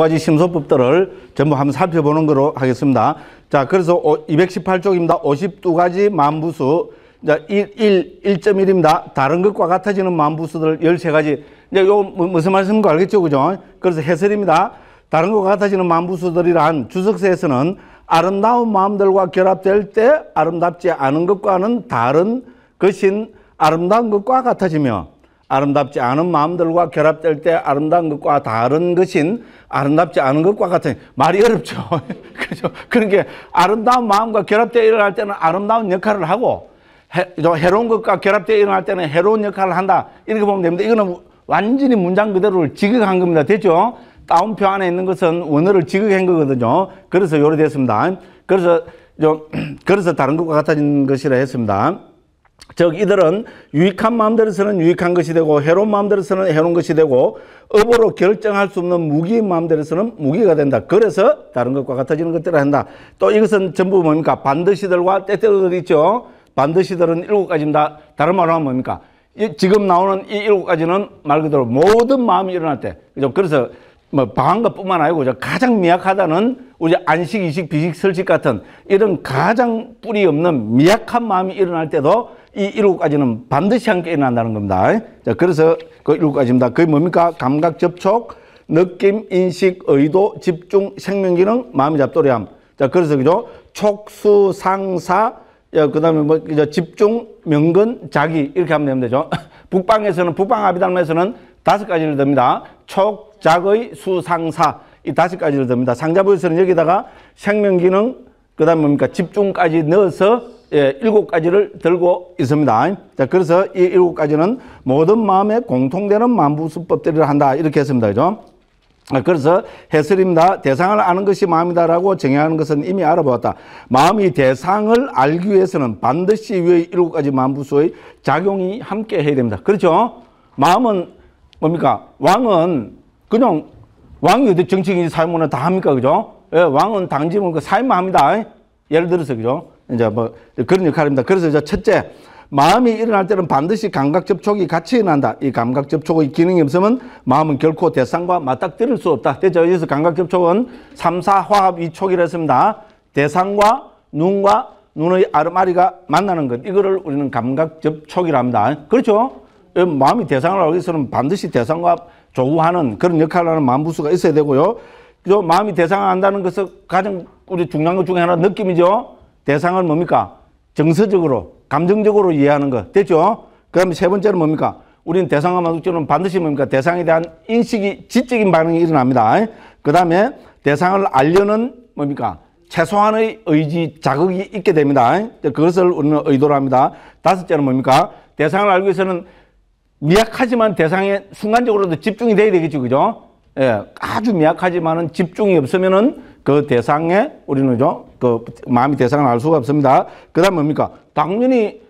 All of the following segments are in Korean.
가지 심소법들을 전부 한번 살펴보는 거로 하겠습니다. 자, 그래서 218쪽입니다. 52가지 만부수. 자, 1, 1, 1.1입니다. 다른 것과 같아지는 만부수들 13가지. 이제 요 뭐- 무슨 말씀인지 알겠죠? 그죠? 그래서 해설입니다. 다른 것과 같아지는 만부수들이란 주석서에서는 아름다운 마음들과 결합될 때 아름답지 않은 것과는 다른 것인 아름다운 것과 같아지며 아름답지 않은 마음들과 결합될 때 아름다운 것과 다른 것인 아름답지 않은 것과 같은 말이 어렵죠. 그죠? 그러니까 아름다운 마음과 결합되어 일어날 때는 아름다운 역할을 하고 해, 저 해로운 것과 결합되어 일어날 때는 해로운 역할을 한다. 이렇게 보면 됩니다. 이거는 완전히 문장 그대로를 지극한 겁니다. 됐죠? 다운표 안에 있는 것은 원어를 지극한 거거든요. 그래서 요래 됐습니다. 그래서 좀 그래서 다른 것과 같아진 것이라 했습니다. 즉 이들은 유익한 마음대로서는 유익한 것이 되고 해로운 마음대로서는 해로운 것이 되고 업으로 결정할 수 없는 무기인 마음대로서는 무기가 된다. 그래서 다른 것과 같아지는 것들을 한다. 또 이것은 전부 뭡니까? 반드시들과 때때로들 있죠. 반드시들은 일곱 가지입니다. 다른 말로 하면 뭡니까? 이, 지금 나오는 이 일곱 가지는 말 그대로 모든 마음이 일어날 때. 그죠? 그래서 뭐 방한 것뿐만 아니고 저 가장 미약하다는 우리 안식, 이식, 비식, 설식 같은 이런 가장 뿌리 없는 미약한 마음이 일어날 때도 이 일곱 가지는 반드시 함께 일어난다는 겁니다. 자, 그래서 그 일곱 가지입니다. 그게 뭡니까? 감각, 접촉, 느낌, 인식, 의도, 집중, 생명기능, 마음의 잡돌이함. 자, 그래서 그죠? 촉수, 상사, 그 다음에 뭐, 그죠? 집중, 명근, 자기, 이렇게 하면 되면 되죠. 북방에서는, 북방 아비달마에서는 다섯 가지를 듭니다. 촉, 작의, 수, 상사. 이 다섯 가지를 듭니다. 상자부에서는 여기다가 생명기능, 그 다음에 뭡니까? 집중까지 넣어서 예, 일곱 가지를 들고 있습니다. 자, 그래서 이 일곱 가지는 모든 마음에 공통되는 만부수법들을 한다. 이렇게 했습니다. 그죠? 아, 그래서 해설입니다. 대상을 아는 것이 마음이다라고 정의하는 것은 이미 알아보았다. 마음이 대상을 알기 위해서는 반드시 위의 일곱 가지 만부수의 작용이 함께 해야 됩니다. 그렇죠? 마음은 뭡니까? 왕은 그냥 왕이 어디 정치인이 사회문화 다 합니까? 그죠? 예, 왕은 당지면 그 사회만 합니다. 예를 들어서, 그죠? 이제 뭐 그런 역할입니다. 그래서 이제 첫째, 마음이 일어날 때는 반드시 감각 접촉이 같이 일어난다. 이 감각 접촉의 기능이 없으면 마음은 결코 대상과 맞닥뜨릴 수 없다. 됐죠? 여기서 감각 접촉은 3, 4 화합 2촉이라 했습니다. 대상과 눈과 눈의 아르마리가 만나는 것. 이거를 우리는 감각 접촉이라 합니다. 그렇죠? 마음이 대상을 알기 위해서는 반드시 대상과 조우하는 그런 역할을 하는 마음부수가 있어야 되고요. 그죠? 마음이 대상을 안다는 것은 가장 우리 중요한 것 중에 하나 느낌이죠. 대상을 뭡니까? 정서적으로, 감정적으로 이해하는 것. 됐죠? 그 다음에 세 번째는 뭡니까? 우리는 대상과 마주치는 반드시 뭡니까? 대상에 대한 인식이, 지적인 반응이 일어납니다. 그 다음에 대상을 알려는 뭡니까? 최소한의 의지, 자극이 있게 됩니다. 그것을 우리는 의도로 합니다. 다섯째는 뭡니까? 대상을 알기 위해서는 미약하지만 대상에 순간적으로도 집중이 돼야 되겠죠. 그죠? 예, 아주 미약하지만은 집중이 없으면은 그 대상에 우리는 죠, 그 마음이 대상을 알 수가 없습니다. 그 다음 뭡니까? 당연히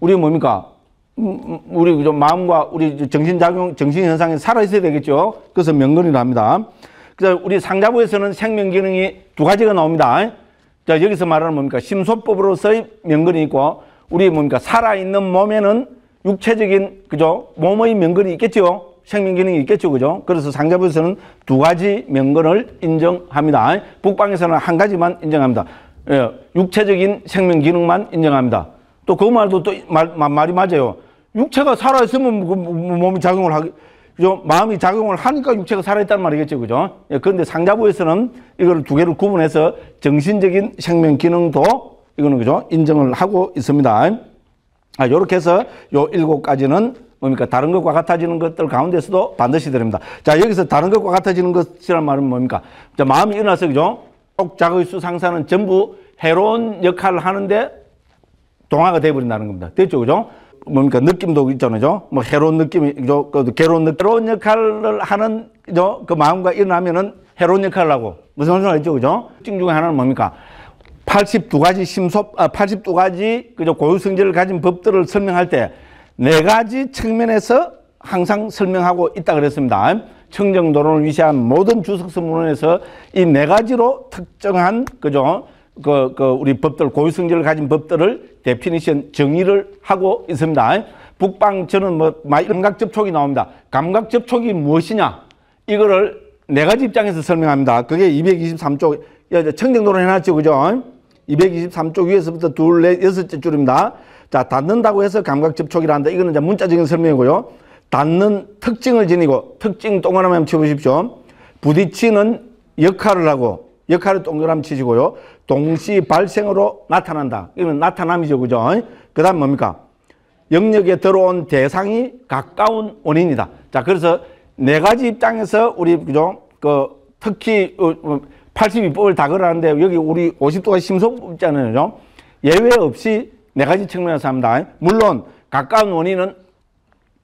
우리 뭡니까? 음, 음, 우리 그죠 마음과 우리 정신작용, 정신현상이 살아있어야 되겠죠. 그래서 명근이라 합니다. 그래서 우리 상자부에서는 생명기능이 두 가지가 나옵니다. 자, 여기서 말하는 뭡니까? 심소법으로서의 명근이 있고, 우리 뭡니까? 살아있는 몸에는 육체적인, 그죠? 몸의 명근이 있겠죠. 생명 기능이 있겠죠. 그죠? 그래서 상자부에서는 두 가지 명건을 인정합니다. 북방에서는 한 가지만 인정합니다. 예, 육체적인 생명 기능만 인정합니다. 또 그 말도 또 말, 말이 맞아요. 육체가 살아있으면 그 몸이 작용을 하기, 그죠? 마음이 작용을 하니까 육체가 살아있다는 말이겠죠. 그죠? 예, 그런데 상자부에서는 이걸 두 개를 구분해서 정신적인 생명 기능도 이거는 그죠? 인정을 하고 있습니다. 아, 요렇게 해서 요 일곱 가지는 뭡니까? 다른 것과 같아지는 것들 가운데서도 반드시 드립니다. 자, 여기서 다른 것과 같아지는 것이란 말은 뭡니까? 자, 마음이 일어나서, 그죠? 쪽작의 수상사는 전부 해로운 역할을 하는데 동화가 되어버린다는 겁니다. 됐죠? 그죠? 뭡니까? 느낌도 있잖아요. 뭐, 해로운 느낌이, 그죠? 그 괴로운 느낌. 해로운 역할을 하는, 그죠? 그 마음과 일어나면은 해로운 역할을 하고. 무슨 말인지 알죠? 그죠? 특징 중에 하나는 뭡니까? 82가지 심소, 아, 82가지, 그죠? 고유성질을 가진 법들을 설명할 때 네 가지 측면에서 항상 설명하고 있다 그랬습니다. 청정도론을 위시한 모든 주석서 문헌에서 이 네 가지로 특정한, 그죠? 그, 그, 우리 법들, 고유성질을 가진 법들을 definition 정의를 하고 있습니다. 북방 저는 뭐, 감각 접촉이 나옵니다. 감각 접촉이 무엇이냐? 이거를 네 가지 입장에서 설명합니다. 그게 223쪽, 청정도로 해놨죠. 그죠? 223쪽 위에서부터 둘, 넷, 여섯째 줄입니다. 자, 닿는다고 해서 감각 접촉이라 한다. 이거는 이제 문자적인 설명이고요. 닿는 특징을 지니고, 특징 동그라미 한번 쳐보십시오. 부딪히는 역할을 하고, 역할을 동그라미 치시고요. 동시 발생으로 나타난다. 이건 나타남이죠. 그죠? 그 다음 뭡니까? 영역에 들어온 대상이 가까운 원인이다. 자, 그래서 네 가지 입장에서 우리, 그죠? 그, 특히, 82법을 다 걸어놨는데, 여기 우리 50도가 심소법 있잖아요. 그죠? 예외 없이 네 가지 측면에서 합니다. 물론, 가까운 원인은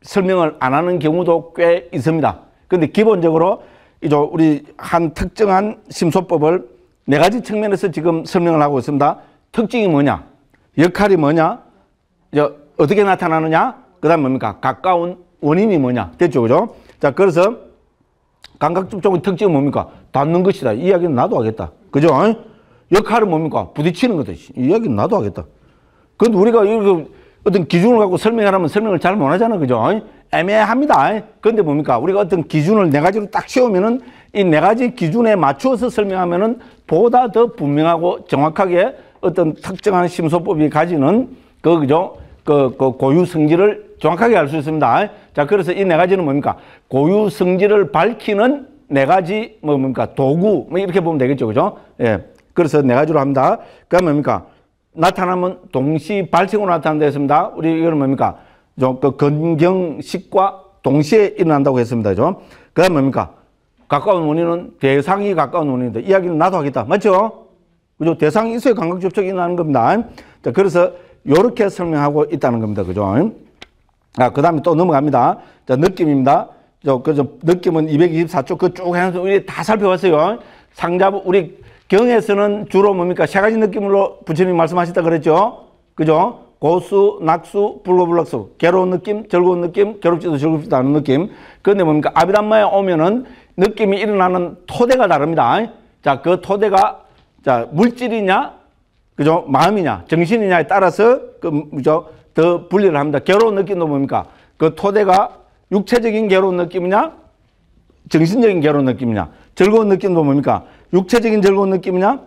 설명을 안 하는 경우도 꽤 있습니다. 근데 기본적으로, 이제 우리 한 특정한 심소법을 네 가지 측면에서 지금 설명을 하고 있습니다. 특징이 뭐냐? 역할이 뭐냐? 어떻게 나타나느냐? 그 다음 뭡니까? 가까운 원인이 뭐냐? 됐죠, 그죠? 자, 그래서 감각접촉의 특징은 뭡니까? 닿는 것이다. 이 이야기는 나도 하겠다. 그죠? 역할은 뭡니까? 부딪히는 거다. 이 이야기는 나도 하겠다. 근데 우리가 이거 어떤 기준을 갖고 설명하라면 설명을 잘 못하잖아. 그죠? 애매합니다. 근데 뭡니까? 우리가 어떤 기준을 네 가지로 딱 세우면은 이 네 가지 기준에 맞추어서 설명하면은 보다 더 분명하고 정확하게 어떤 특정한 심소법이 가지는 그, 그죠? 그, 그 고유 성질을 정확하게 알 수 있습니다. 자, 그래서 이 네 가지는 뭡니까? 고유 성질을 밝히는 네 가지 뭐 뭡니까? 도구 뭐 이렇게 보면 되겠죠. 그죠? 예. 그래서 네 가지로 합니다. 그다음 뭡니까? 나타나면 동시 발생으로 나타난다 했습니다. 우리 이거는 뭡니까? 그 건경식과 동시에 일어난다고 했습니다. 그죠? 그다음 뭡니까? 가까운 원인은 대상이 가까운 원인이다. 이야기는 나도 하겠다. 맞죠? 그죠? 대상이 있어야 감각 접촉이 나는 겁니다. 자, 그래서 요렇게 설명하고 있다는 겁니다. 그죠? 아, 그 다음에 또 넘어갑니다. 자, 느낌입니다. 저, 그 저 느낌은 224쪽 그 쭉 해서 우리 다 살펴봤어요. 상자부, 우리 경에서는 주로 뭡니까? 세 가지 느낌으로 부처님 말씀하셨다 그랬죠? 그죠? 고수, 낙수, 불고불락수. 괴로운 느낌, 즐거운 느낌, 괴롭지도 즐겁지도 않은 느낌. 그런데 뭡니까? 아비담마에 오면은 느낌이 일어나는 토대가 다릅니다. 자, 그 토대가, 자, 물질이냐, 그죠? 마음이냐, 정신이냐에 따라서, 그, 그죠? 더 분리를 합니다. 괴로운 느낌도 뭡니까? 그 토대가 육체적인 괴로운 느낌이냐, 정신적인 괴로운 느낌이냐, 즐거운 느낌도 뭡니까? 육체적인 즐거운 느낌이냐,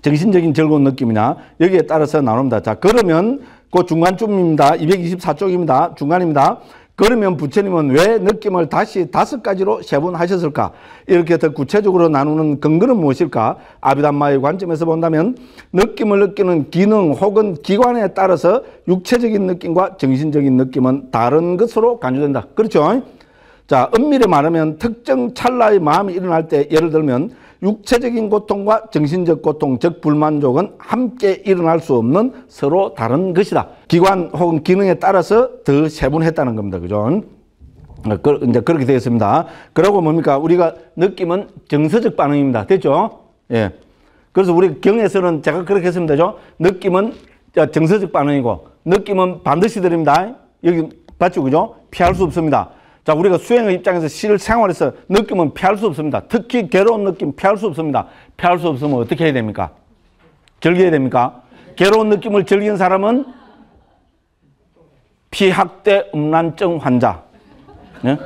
정신적인 즐거운 느낌이냐, 여기에 따라서 나눕니다. 자, 그러면 그 중간쯤입니다. 224쪽입니다. 중간입니다. 그러면 부처님은 왜 느낌을 다시 다섯 가지로 세분하셨을까? 이렇게 더 구체적으로 나누는 근거는 무엇일까? 아비담마의 관점에서 본다면 느낌을 느끼는 기능 혹은 기관에 따라서 육체적인 느낌과 정신적인 느낌은 다른 것으로 간주된다. 그렇죠? 자, 엄밀히 말하면 특정 찰나의 마음이 일어날 때 예를 들면 육체적인 고통과 정신적 고통, 즉 불만족은 함께 일어날 수 없는 서로 다른 것이다. 기관 혹은 기능에 따라서 더 세분했다는 겁니다. 그죠? 어, 그, 이제 그렇게 되어 있습니다. 그리고 뭡니까? 우리가 느낌은 정서적 반응입니다. 됐죠? 예. 그래서 우리 경에서는 제가 그렇게 했습니다. 죠 느낌은 정서적 반응이고, 느낌은 반드시 드립니다. 여기 봤죠? 그죠? 피할 수 없습니다. 자, 우리가 수행의 입장에서 실생활에서 느낌은 피할 수 없습니다. 특히 괴로운 느낌 피할 수 없습니다. 피할 수 없으면 어떻게 해야 됩니까? 즐겨야 됩니까? 괴로운 느낌을 즐긴 사람은 피학대 음란증 환자. 네?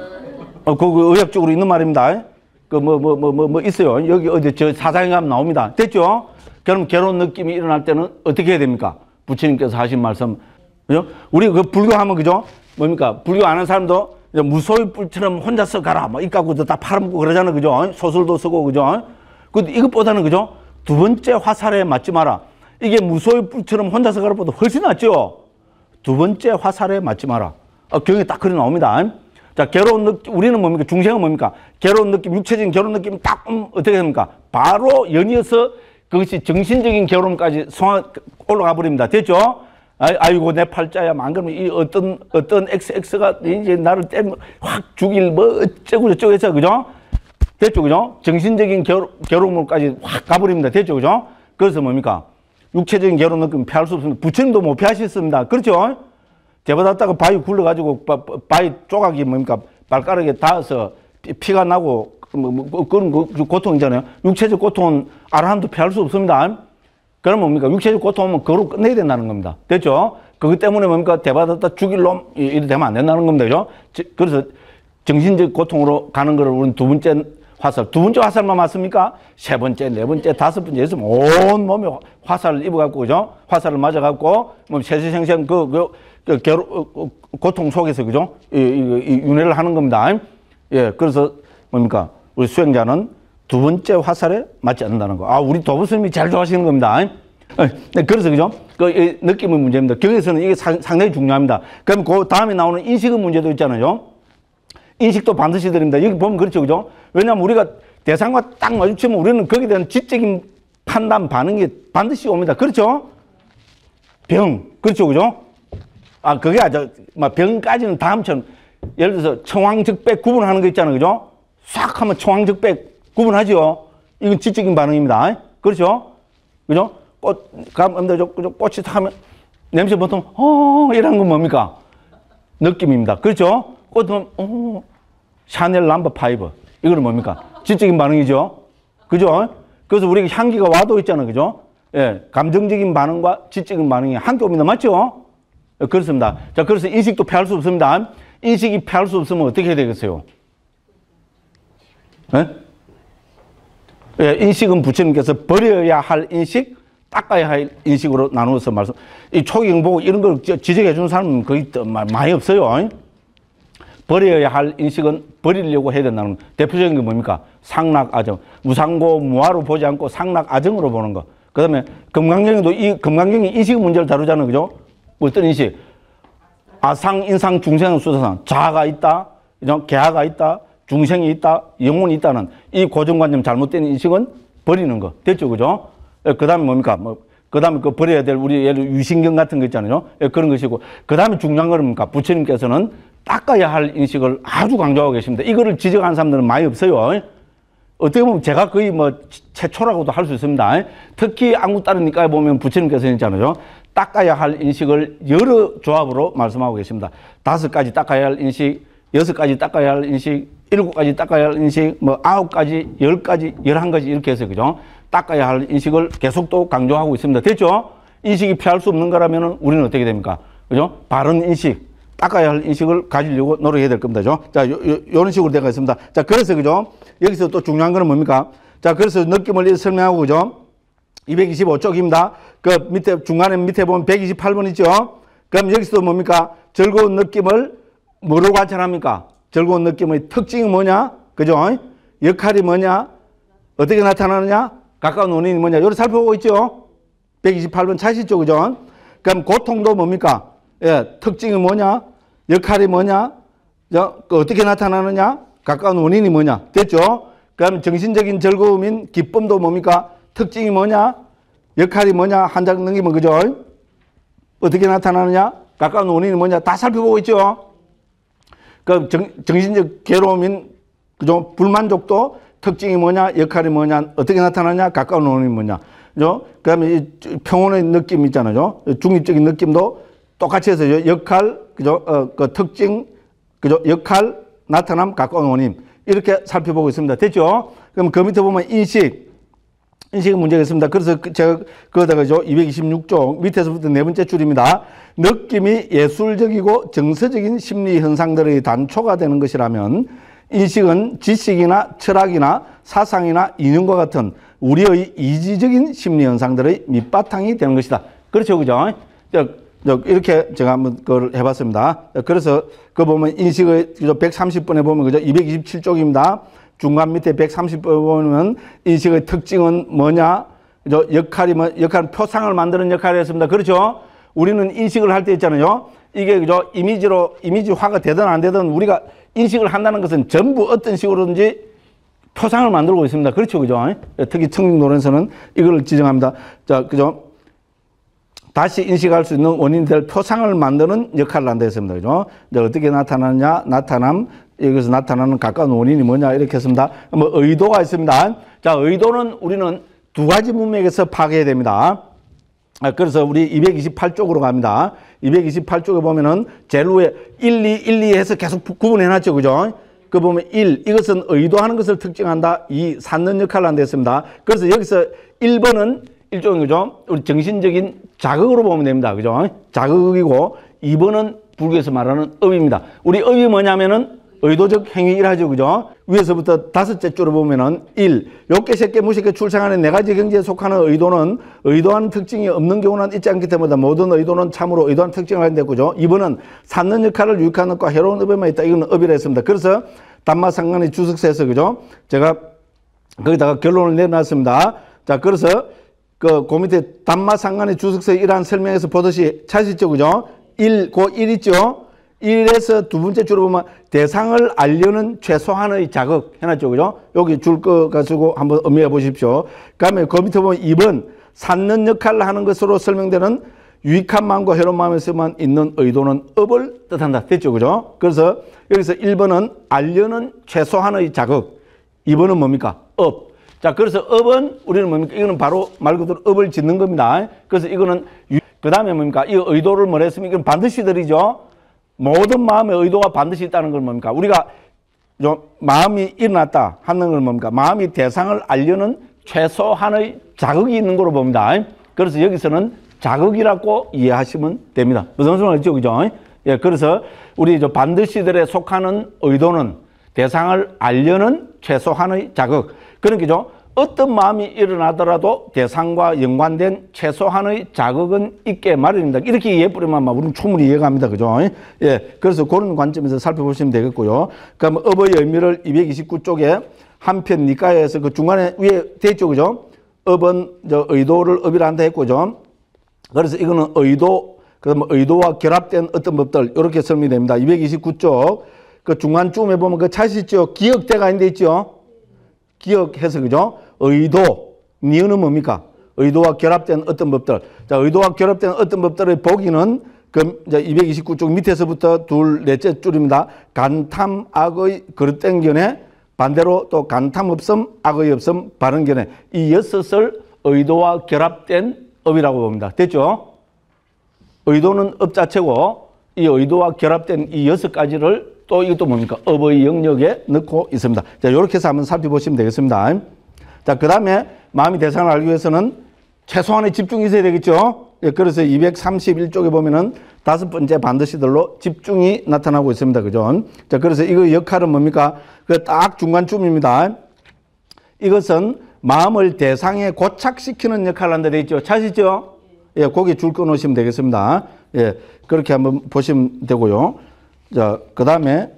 어, 그거 의학적으로 있는 말입니다. 그 뭐 뭐뭐 있어요. 여기 어디 저 사상에 가면 나옵니다. 됐죠? 그럼 괴로운 느낌이 일어날 때는 어떻게 해야 됩니까? 부처님께서 하신 말씀. 그죠? 우리 그 불교하면 그죠? 뭡니까? 불교 아는 사람도 무소의 뿔처럼 혼자서 가라. 뭐, 이까고도 다 팔아먹고 그러잖아. 그죠? 소설도 쓰고, 그죠? 근데 이것보다는, 그죠? 두 번째 화살에 맞지 마라. 이게 무소의 뿔처럼 혼자서 가라 보다 훨씬 낫죠? 두 번째 화살에 맞지 마라. 어, 경에 딱 그래 나옵니다. 자, 괴로운 느낌, 우리는 뭡니까? 중생은 뭡니까? 괴로운 느낌, 육체적인 괴로운 느낌 딱, 음, 어떻게 됩니까? 바로 연이어서 그것이 정신적인 괴로움까지 올라가 버립니다. 됐죠? 아이고 내 팔자야 안 그러면 이 어떤 어떤 XX가 이제 나를 때면 확 죽일 뭐 어쩌고 저쩌고 해서 그죠? 됐죠 그죠? 정신적인 괴로, 괴로움까지 확 가버립니다. 됐죠 그죠? 그래서 뭡니까? 육체적인 괴로움 느낌 피할 수 없습니다. 부처님도 못 피하셨습니다. 그렇죠? 제받았다가 바위 굴러가지고 바, 바위 조각이 뭡니까? 발가락에 닿아서 피가 나고 뭐, 뭐, 그런 고통이잖아요. 육체적 고통은 아라함도 피할 수 없습니다. 그럼 뭡니까? 육체적 고통은 그로 끝내야 된다는 겁니다. 됐죠? 그것 때문에 뭡니까? 대받았다 죽일 놈, 이래 되면 안 된다는 겁니다. 그죠? 그래서 정신적 고통으로 가는 거를 우리는 두 번째 화살. 두 번째 화살만 맞습니까? 세 번째, 네 번째, 다섯 번째 해서 온 몸에 화살을 입어갖고, 그죠? 화살을 맞아갖고, 뭐, 세세생생 그, 그, 그 괴로, 어, 어, 고통 속에서, 그죠? 이, 이, 이 윤회를 하는 겁니다. 예, 그래서 뭡니까? 우리 수행자는 두 번째 화살에 맞지 않는다는 거. 아, 우리 도부스님이 잘 좋아하시는 겁니다. 어, 네, 그래서 그죠? 그 이, 느낌의 문제입니다. 경에서는 이게 상, 상당히 중요합니다. 그럼 그 다음에 나오는 인식의 문제도 있잖아요. 인식도 반드시 드립니다. 여기 보면 그렇죠, 그죠? 왜냐하면 우리가 대상과 딱 마주치면 우리는 거기에 대한 지적인 판단, 반응이 반드시 옵니다. 그렇죠? 병, 그렇죠, 그죠? 아, 그게 아주, 막 병까지는 다음처럼, 예를 들어서 청황적백 구분하는 거 있잖아요, 그죠? 싹 하면 청황적백 구분하죠? 이건 지적인 반응입니다. 그렇죠? 그죠? 꽃, 감는데 꽃이 타면 냄새 보통, 어, 이런 건 뭡니까? 느낌입니다. 그렇죠? 꽃은, 어, 샤넬 number five. 이거는 뭡니까? 지적인 반응이죠? 그죠? 그래서 우리가 향기가 와도 있잖아요. 그죠? 예, 감정적인 반응과 지적인 반응이 함께 옵니다. 맞죠? 예, 그렇습니다. 자, 그래서 인식도 피할 수 없습니다. 인식이 피할 수 없으면 어떻게 해야 되겠어요? 예? 예, 인식은 부처님께서 버려야 할 인식, 닦아야 할 인식으로 나누어서 말씀. 이 초기경 보고 이런 걸 지적해 주는 사람은 거의 많이 없어요. 버려야 할 인식은 버리려고 해야 된다는 대표적인 게 뭡니까? 상락아정. 무상고 무화로 보지 않고 상락아정으로 보는 거. 그 다음에 금강경에도 이 금강경이 인식 문제를 다루잖아요. 그죠? 뭐 어떤 인식? 아상, 인상, 중생, 수사상. 자아가 있다. 개아가 있다. 중생이 있다. 영혼이 있다는 이 고정관념 잘못된 인식은 버리는 거. 됐죠? 그죠? 예, 그 다음에 뭡니까? 뭐, 그 다음에 그 버려야 될 우리 예를 유신경 같은 거 있잖아요. 예, 그런 것이고. 그 다음에 중요한 거는 뭡니까? 부처님께서는 닦아야 할 인식을 아주 강조하고 계십니다. 이거를 지적하는 사람들은 많이 없어요. 어떻게 보면 제가 거의 뭐 최초라고도 할 수 있습니다. 특히 안구 따르니까 보면 부처님께서 있잖아요. 닦아야 할 인식을 여러 조합으로 말씀하고 계십니다. 다섯 가지 닦아야 할 인식, 여섯 가지 닦아야 할 인식, 일곱 가지 닦아야 할 인식, 뭐 아홉 가지, 열 가지, 열한 가지 이렇게 해서 그죠? 닦아야 할 인식을 계속 또 강조하고 있습니다. 됐죠? 인식이 피할 수 없는 거라면 우리는 어떻게 됩니까? 그죠? 바른 인식, 닦아야 할 인식을 가지려고 노력해야 될 겁니다. 죠? 자, 요, 요, 요 런 식으로 되어 있습니다. 자, 그래서 그죠? 여기서 또 중요한 거는 뭡니까? 자, 그래서 느낌을 설명하고 그죠? 225쪽입니다. 그 밑에, 중간에 밑에 보면 128번 있죠? 그럼 여기서 뭡니까? 즐거운 느낌을 뭐로 관찰합니까? 즐거운 느낌의 특징이 뭐냐? 그죠? 역할이 뭐냐? 어떻게 나타나느냐? 가까운 원인이 뭐냐? 요를 살펴보고 있죠? 128번 차시죠? 그죠? 그럼 고통도 뭡니까? 예, 특징이 뭐냐? 역할이 뭐냐? 그 어떻게 나타나느냐? 가까운 원인이 뭐냐? 됐죠? 그럼 정신적인 즐거움인 기쁨도 뭡니까? 특징이 뭐냐? 역할이 뭐냐? 한장 넘기면 그죠? 어떻게 나타나느냐? 가까운 원인이 뭐냐? 다 살펴보고 있죠? 그 정, 정신적 괴로움인 그죠? 불만족도 특징이 뭐냐? 역할이 뭐냐? 어떻게 나타나냐? 가까운 원인이 뭐냐? 그죠? 그 다음에 평온의 느낌 있잖아요. 중립적인 느낌도 똑같이 해서 역할, 그죠? 어, 그 특징, 그죠? 역할, 나타남, 가까운 원인. 이렇게 살펴보고 있습니다. 됐죠? 그럼 그 밑에 보면 인식. 인식의 문제가 있습니다. 그래서 그 제가 그거다가죠. 226쪽 밑에서부터 네 번째 줄입니다. 느낌이 예술적이고 정서적인 심리 현상들의 단초가 되는 것이라면 인식은 지식이나 철학이나 사상이나 이념과 같은 우리의 이지적인 심리 현상들의 밑바탕이 되는 것이다. 그렇죠. 그죠? 이렇게 제가 한번 그걸 해봤습니다. 그래서 그 보면 인식의 130번에 보면 그죠? 227쪽입니다. 중간 밑에 130번 보면 인식의 특징은 뭐냐? 역할이 뭐, 역할 표상을 만드는 역할을 했습니다. 그렇죠? 우리는 인식을 할 때 있잖아요. 이게 그죠? 이미지로, 이미지화가 되든 안 되든 우리가 인식을 한다는 것은 전부 어떤 식으로든지 표상을 만들고 있습니다. 그렇죠. 그죠? 특히 청중 노래에서는 이걸 지정합니다. 자, 그죠? 다시 인식할 수 있는 원인들 표상을 만드는 역할을 한다 했습니다. 그죠? 어떻게 나타나느냐? 나타남, 여기서 나타나는 가까운 원인이 뭐냐? 이렇게 했습니다. 뭐 의도가 있습니다. 자, 의도는 우리는 두 가지 문맥에서 파악해야 됩니다. 아, 그래서 우리 228쪽으로 갑니다. 228쪽에 보면은 제일 위에 1, 2, 1, 2 해서 계속 구분해 놨죠. 그죠? 그 보면 1, 이것은 의도하는 것을 특징한다. 2, 산는 역할을 한다 했습니다. 그래서 여기서 1번은 일종의 그죠? 우리 정신적인 자극으로 보면 됩니다. 그죠? 자극이고 2번은 불교에서 말하는 업입니다. 우리 업이 뭐냐면은 의도적 행위 일하죠. 그죠? 위에서부터 다섯째 줄을 보면은 일 욕계, 색계, 무색계 출생하는 네 가지 경지에 속하는 의도는 의도한 특징이 없는 경우는 있지 않기 때문에 모든 의도는 참으로 의도한 특징을 가진다. 그죠? 이번은 찾는 역할을 유익하는 것과 해로운 업에만 있다. 이건 업이라 했습니다. 그래서 단마 상관의 주석세에서 그죠? 제가 거기다가 결론을 내놨습니다. 자, 그래서 그, 그 밑에 단마 상관의 주석서의 이러한 설명에서 보듯이 찾으시죠, 그죠? 1, 고1 있죠? 1에서 두 번째 줄을 보면 대상을 알려는 최소한의 자극 해놨죠, 그죠? 여기 줄 거 가지고 한번 음미해 보십시오. 그 다음에 그 밑에 보면 2번 산는 역할을 하는 것으로 설명되는 유익한 마음과 해로운 마음에서만 있는 의도는 업을 뜻한다. 됐죠, 그죠? 그래서 여기서 1번은 알려는 최소한의 자극. 2번은 뭡니까? 업. 자, 그래서 업은 우리는 뭡니까? 이거는 바로 말 그대로 업을 짓는 겁니다. 그래서 이거는 그 다음에 뭡니까? 이 의도를 뭐랬으면 이건 반드시 들이죠. 모든 마음의 의도가 반드시 있다는 걸 뭡니까? 우리가 좀 마음이 일어났다 하는 걸 뭡니까? 마음이 대상을 알려는 최소한의 자극이 있는 거로 봅니다. 그래서 여기서는 자극이라고 이해하시면 됩니다. 무슨 소리죠? 그죠? 예, 그래서 우리 저 반드시들에 속하는 의도는 대상을 알려는 최소한의 자극. 그러니까 어떤 마음이 일어나더라도 대상과 연관된 최소한의 자극은 있게 마련입니다. 이렇게 이해해버리면 우리는 충분히 이해갑니다. 그죠? 예. 그래서 그런 관점에서 살펴보시면 되겠고요. 그럼 업의 의미를 229쪽에 한편 니까에서 그 중간에 위에 돼 있죠. 그죠? 업은 저 의도를 업이라 한다 했고 죠. 그래서 이거는 의도, 그다음 의도와 결합된 어떤 법들, 이렇게 설명됩니다. 229쪽. 그 중간쯤에 보면 그 차시죠. 기억대가 있는데 있죠. 기억해서 그죠? 의도, 니은은 뭡니까? 의도와 결합된 어떤 법들. 자, 의도와 결합된 어떤 법들의 보기는 그 이제 229쪽 밑에서부터 둘 넷째 줄입니다. 간탐 악의 그릇된 견해 반대로 또 간탐 없음 악의 없음 바른 견해 이 여섯을 의도와 결합된 업이라고 봅니다. 됐죠? 의도는 업 자체고 이 의도와 결합된 이 여섯 가지를 또 이것도 뭡니까? 업의 영역에 넣고 있습니다. 자, 이렇게 해서 한번 살펴보시면 되겠습니다. 자, 그 다음에 마음이 대상을 알기 위해서는 최소한의 집중이 있어야 되겠죠? 예, 그래서 231쪽에 보면은 다섯 번째 반드시들로 집중이 나타나고 있습니다. 그죠? 자, 그래서 이거 역할은 뭡니까? 그 딱 중간쯤입니다. 이것은 마음을 대상에 고착시키는 역할을 한다 되어 있죠. 찾으시죠? 예, 거기 줄 끊으시면 되겠습니다. 예, 그렇게 한번 보시면 되고요. 자, 그 다음에,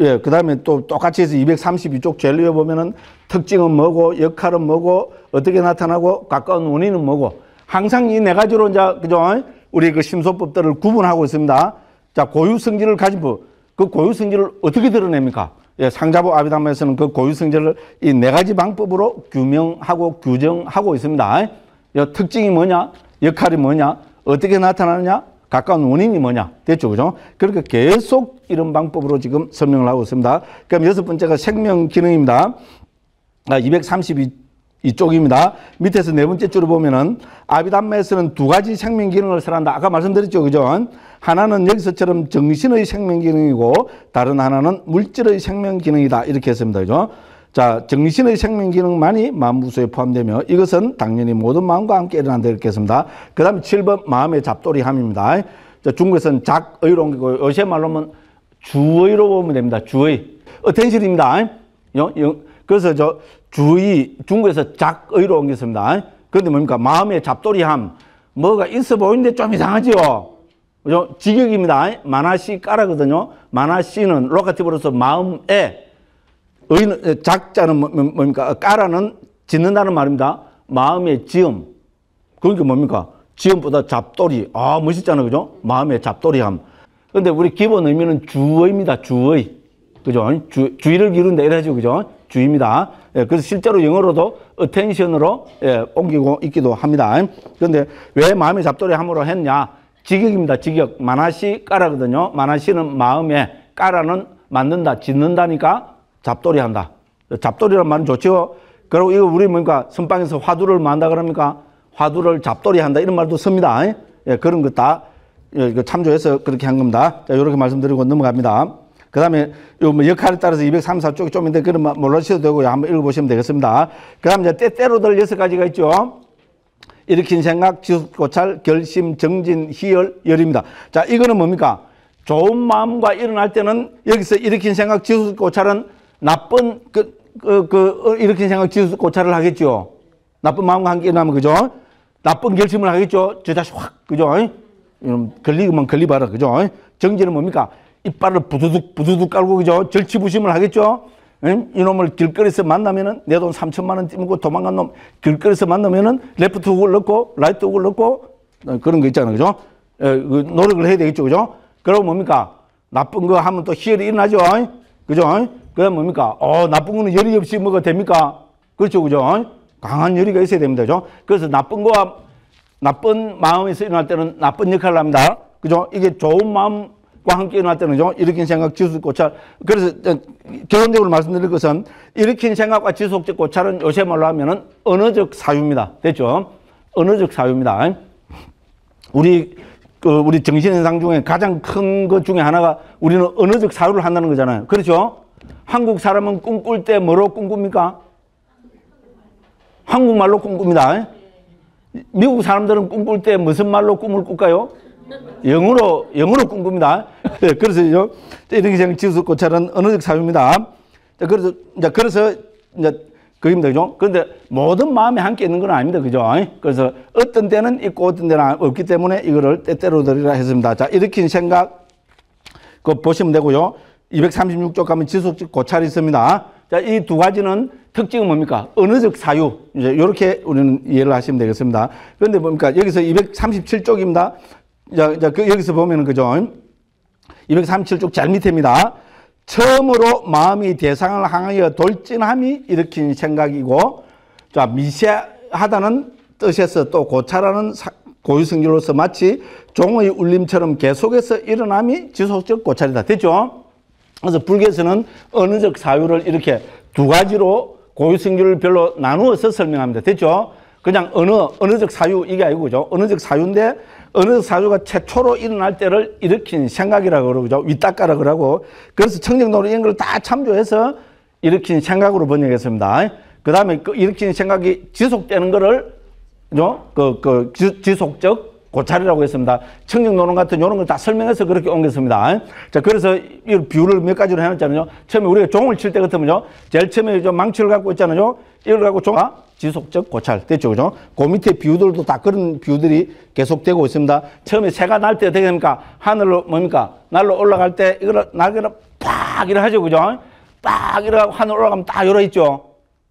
예, 그 다음에 또 똑같이 해서 232쪽 제일 위에 보면은 특징은 뭐고, 역할은 뭐고, 어떻게 나타나고, 가까운 원인은 뭐고, 항상 이 네 가지로 이제, 그죠? 우리 그 심소법들을 구분하고 있습니다. 자, 고유 성질을 가진 법. 그 고유 성질을 어떻게 드러냅니까? 예, 상자부 아비담에서는 그 고유 성질을 이 네 가지 방법으로 규명하고 규정하고 있습니다. 예, 특징이 뭐냐? 역할이 뭐냐? 어떻게 나타나느냐? 가까운 원인이 뭐냐? 됐죠, 그죠? 그렇게 계속 이런 방법으로 지금 설명을 하고 있습니다. 그럼 여섯 번째가 생명 기능입니다. 아, 232쪽입니다. 밑에서 네 번째 줄을 보면은 아비담마에서는 두 가지 생명 기능을 설한다. 아까 말씀드렸죠, 그죠? 하나는 여기서처럼 정신의 생명 기능이고 다른 하나는 물질의 생명 기능이다. 이렇게 했습니다, 그죠? 자, 정신의 생명 기능만이 마음부수에 포함되며 이것은 당연히 모든 마음과 함께 일어난다 이렇게 했습니다. 그 다음에 7번 마음의 잡돌이함입니다. 자, 중국에서는 작의로 옮기고 요새 말로 하면 주의로 보면 됩니다. 주의. 어텐실입니다. 그래서 저 주의, 중국에서 작의로 옮겼습니다. 그런데 뭡니까? 마음의 잡돌이함. 뭐가 있어 보이는데 좀 이상하지요? 그죠? 직역입니다. 만화시 까라거든요. 만화시는 로카티브로서 마음에 의는 작자는 뭐, 뭐, 뭡니까? 까라는 짓는다는 말입니다. 마음의 지음. 그러니까 뭡니까? 지음보다 잡돌이. 아, 멋있잖아요. 그죠? 마음의 잡돌이함. 근데 우리 기본 의미는 주의입니다. 주의. 그죠? 주, 주의를 기른다. 이래죠. 그죠? 주의입니다. 예, 그래서 실제로 영어로도 attention으로 예, 옮기고 있기도 합니다. 그런데 왜 마음의 잡돌이 함으로 했냐? 직역입니다. 직역. 만화시 까라거든요. 만화시는 마음에 까라는 만든다, 짓는다니까 잡돌이 한다. 잡돌이란 말은 좋죠. 그리고 이거 우리 뭔가 선방에서 화두를 뭐 한다 그럽니까? 화두를 잡돌이 한다. 이런 말도 씁니다. 예, 그런 거다 예, 참조해서 그렇게 한 겁니다. 자, 이렇게 말씀드리고 넘어갑니다. 그 다음에 뭐 역할에 따라서 234쪽이 좀 있는데 그런 몰라주셔도 되고 한번 읽어보시면 되겠습니다. 그 다음에 이제 때때로들 여섯 가지가 있죠. 일으킨 생각, 지속, 고찰, 결심, 정진, 희열, 열입니다. 자, 이거는 뭡니까? 좋은 마음과 일어날 때는 여기서 일으킨 생각 지속적 고찰은 나쁜 그, 그, 그 어, 일으킨 생각 지속적 고찰을 하겠죠. 나쁜 마음과 함께 일어나면 그죠? 나쁜 결심을 하겠죠. 저 자식 확 그죠? 이놈 걸리기만 걸리 봐라 그죠? 정지는 뭡니까? 이빨을 부두둑 부두둑 갈고 그죠? 절치부심을 하겠죠. 응? 이놈을 길거리에서 만나면은 내 돈 3천만 원 띠고 도망간 놈 길거리에서 만나면은 레프트 훅을 넣고 라이트 훅을 넣고 어, 그런 거 있잖아요. 그죠? 에, 그 노력을 해야 되겠죠. 그죠? 그러고 뭡니까? 나쁜 거 하면 또 희열이 일어나죠. 그죠? 그다음 뭡니까? 어, 나쁜 거는 열이 없이 뭐가 됩니까? 그렇죠. 그죠? 강한 열의가 있어야 됩니다. 그죠? 그래서 나쁜 거와 나쁜 마음에서 일어날 때는 나쁜 역할을 합니다. 그죠? 이게 좋은 마음과 함께 일어날 때는 죠 일으킨 생각, 지속적 고찰. 그래서 결론적으로 말씀드릴 것은 일으킨 생각과 지속적 고찰은 요새 말로 하면은 언어적 사유입니다. 됐죠? 언어적 사유입니다. 우리 그 우리 정신현상 중에 가장 큰 것 중에 하나가 우리는 언어적 사유를 한다는 거잖아요. 그렇죠? 한국 사람은 꿈꿀 때 뭐로 꿈꿉니까? 한국말로 꿈꿉니다. 미국 사람들은 꿈꿀 때 무슨 말로 꿈을 꿀까요? 영어로, 영어로 꿈꿉니다. 네, 그래서, 이렇게 생각 지수 고찰은 언어적 사유입니다. 그래서, 이제, 그래서, 이제, 그입니다. 그죠? 그런데 모든 마음이 함께 있는 건 아닙니다. 그죠? 그래서 어떤 때는 있고 어떤 때는 없기 때문에 이거를 때때로 드리라 했습니다. 자, 이렇게 생각, 그 보시면 되고요. 236쪽 가면 지속적 고찰이 있습니다. 자, 이 두 가지는 특징은 뭡니까? 언어적 사유. 이제 이렇게 우리는 이해를 하시면 되겠습니다. 그런데 뭡니까? 여기서 237쪽입니다. 자, 자, 그 여기서 보면은 그죠? 237쪽 제일 밑에입니다. 처음으로 마음이 대상을 향하여 돌진함이 일으킨 생각이고, 자, 미세하다는 뜻에서 또 고찰하는 고유성질로서 마치 종의 울림처럼 계속해서 일어남이 지속적 고찰이다. 됐죠? 그래서 불교에서는 언어적 사유를 이렇게 두 가지로 고유성질을 별로 나누어서 설명합니다. 됐죠? 그냥 언어, 언어적 사유 이게 아니고 그죠? 언어적 사유인데 언어적 사유가 최초로 일어날 때를 일으킨 생각이라고 그러죠. 윗닦아라 그러고 그래서 청정도로 이런 걸 다 참조해서 일으킨 생각으로 번역했습니다. 그 다음에 그 일으킨 생각이 지속되는 거를? 그, 그 지속적 고찰이라고 했습니다. 청정노론 같은 이런 걸 다 설명해서 그렇게 옮겼습니다. 자, 그래서 이 비율을 몇 가지로 해놨잖아요. 처음에 우리가 종을 칠 때 같으면요. 제일 처음에 좀 망치를 갖고 있잖아요. 이걸 갖고 종아 지속적 고찰. 됐죠. 그죠? 그 밑에 비유들도 다 그런 비유들이 계속되고 있습니다. 처음에 새가 날 때 어떻게 됩니까? 하늘로 뭡니까? 날로 올라갈 때 이거를 날개를 팍 이래 하죠. 그죠? 팍 이래 하늘 올라가면 딱 열어 있죠.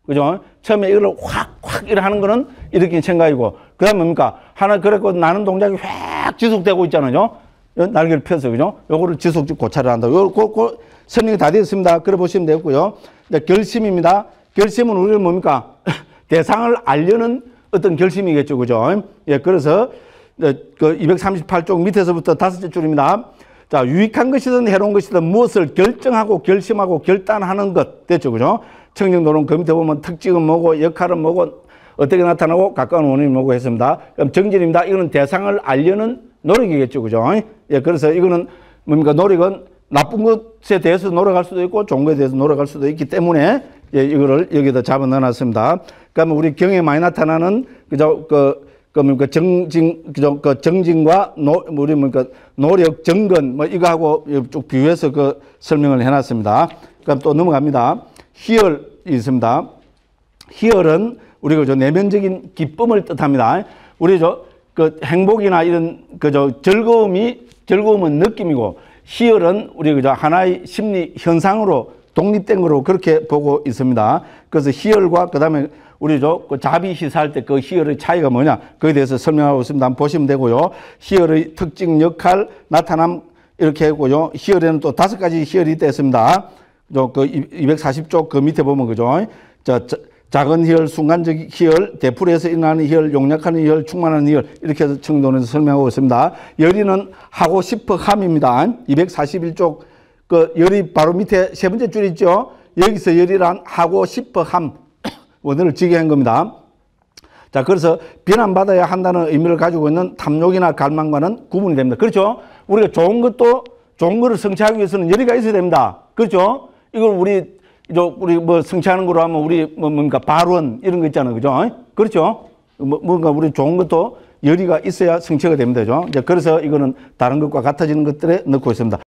그죠? 처음에 이걸 확, 확 이래 하는 거는 일으킨 생각이고, 그 다음에 뭡니까? 하나 그랬고 나는 동작이 확 지속되고 있잖아요. 날개를 펴서, 그죠? 요거를 지속적 고찰을 한다. 요, 고, 고, 설명이 다 되었습니다. 그래 보시면 되고요. 이제 결심입니다. 결심은 우리는 뭡니까? 대상을 알려는 어떤 결심이겠죠. 그죠? 예, 그래서 그 238쪽 밑에서부터 다섯째 줄입니다. 자, 유익한 것이든 해로운 것이든 무엇을 결정하고 결심하고 결단하는 것. 됐죠. 그죠? 청정도론 그 밑에 보면 특징은 뭐고 역할은 뭐고 어떻게 나타나고 가까운 원인이 뭐고 했습니다. 그럼 정진입니다. 이거는 대상을 알려는 노력이겠죠. 그죠? 예, 그래서 이거는 뭡니까? 노력은 나쁜 것에 대해서 노력할 수도 있고 좋은 것에 대해서 노력할 수도 있기 때문에 예, 이거를 여기다 잡아 넣어놨습니다. 그러면 우리 경에 많이 나타나는 그저 그, 그 뭡니까 정진 그저 그 정진과 노 우리 뭡니까 노력 정근 뭐 이거하고 쭉 비교해서 그 설명을 해놨습니다. 그럼 또 넘어갑니다. 희열이 있습니다. 희열은 우리가 저 내면적인 기쁨을 뜻합니다. 우리 저그 행복이나 이런 그저 즐거움이 즐거움은 느낌이고 희열은 우리 그저 하나의 심리 현상으로 독립된 거로 그렇게 보고 있습니다. 그래서 희열과 그다음에 우리 저그 자비 시사할 때 그 희열의 차이가 뭐냐 그에 대해서 설명하고 있습니다. 한번 보시면 되고요. 희열의 특징, 역할, 나타남 이렇게 하고요. 희열에는 또 다섯 가지 희열이 있습니다. 그 240쪽 그 밑에 보면 그죠. 자, 작은 희열, 순간적 희열, 대풀에서 일어나는 희열, 용약하는 희열, 충만한 희열 이렇게 해서 청도에서 설명하고 있습니다. 열이는 하고 싶어 함입니다. 241쪽 그 열이 바로 밑에 세 번째 줄 있죠. 여기서 열이란 하고 싶어 함 원어를 지게 한 겁니다. 자, 그래서 비난받아야 한다는 의미를 가지고 있는 탐욕이나 갈망과는 구분이 됩니다. 그렇죠? 우리가 좋은 것도 좋은 것을 성취하기 위해서는 열의가 있어야 됩니다. 그렇죠? 이걸 우리 저 우리 뭐 성취하는 거로 하면 우리 뭐 뭔가 발원 이런 거 있잖아요. 그죠? 그렇죠? 뭐 뭔가 우리 좋은 것도 열의가 있어야 성취가 됩니다. 그죠? 이제 그래서 이거는 다른 것과 같아지는 것들에 넣고 있습니다.